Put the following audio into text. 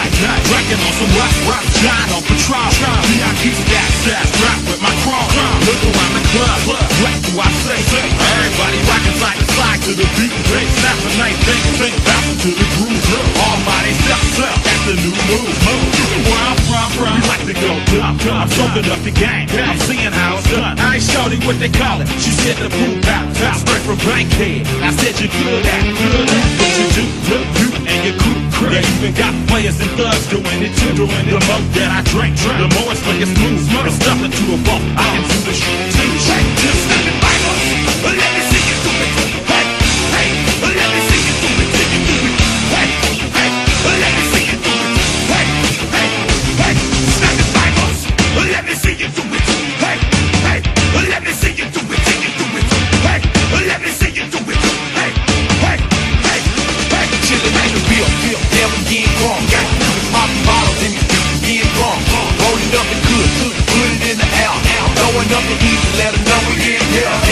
right, right. Wrecking on some rock, rock, shine on patrol. I keep that fast, rap, come, come, I'm soaking up the game. I'm seeing how it's done. I ain't shorty, what they call it. She said the poop out, I straight from Bankhead. I said you good at, good at what you do, look you and your crew. They even got players and thugs doing it too. Doing it. The more that I drink, the more it's like it's smooth. It's nothing to a bump. I can do the shit. up and eat and let them know we in here.